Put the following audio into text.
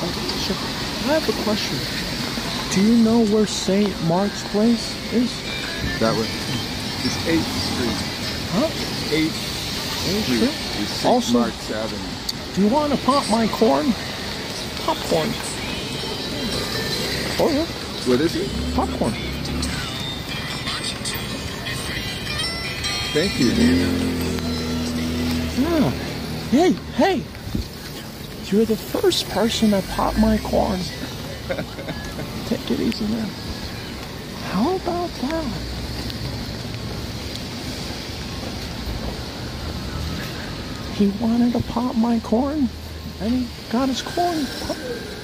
I have a question. Do you know where St. Mark's Place is? That way. It's 8th Street. Huh? 8th Are you Street sure? St. Also- Mark's Avenue. Do you want to pop my corn? Popcorn. Oh, yeah. What is it? Popcorn. Thank you. Yeah. Hey, hey. You're the first person to pop my corn. Take it easy now. How about that? He wanted to pop my corn, and he got his corn popped.